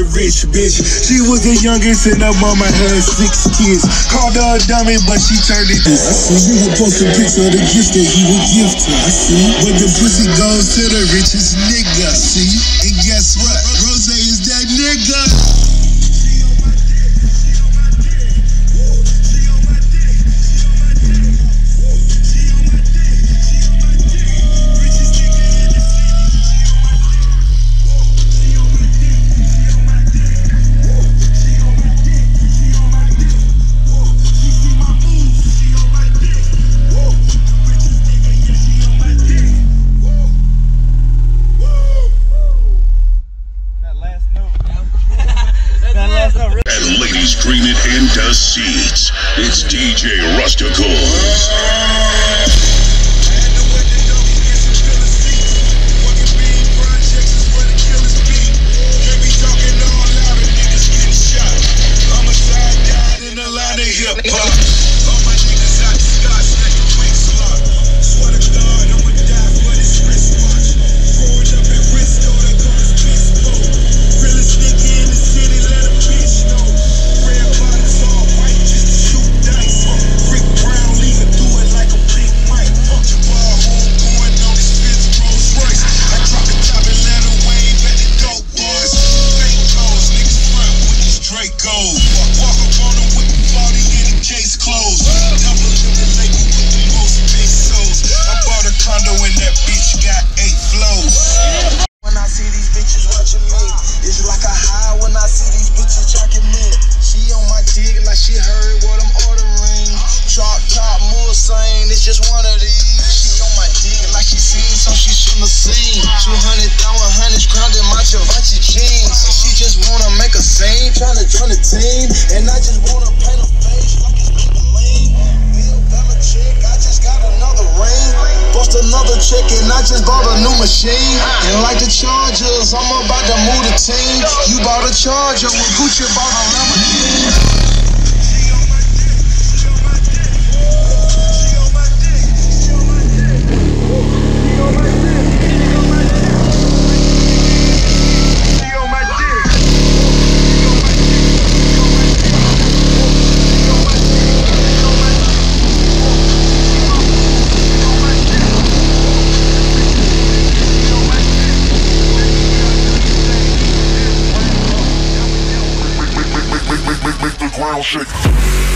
rich bitch. She was the youngest and her mama had six kids. Called her a dummy, but she turned it. I see you would post a picture of the gifts that he would give to. I see. But the pussy goes to the richest nigga. See? And guess what? Rose is that nigga. Dream it seats. It's DJ Rusticles. A scene, tryna join the team. And I just wanna paint a face like it's Maybelline. Bill Belichick, I just got another ring. Bust another check and I just bought a new machine. And like the Chargers, I'm about to move the team. You bought a Charger when Gucci bought a Lamborghini. world shake.